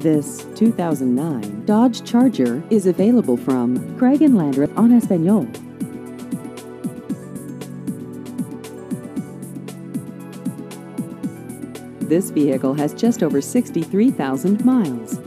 This 2009 Dodge Charger is available from Craig and Landreth En Español. This vehicle has just over 63,000 miles.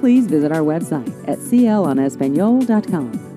Please visit our website at clenespanol.com.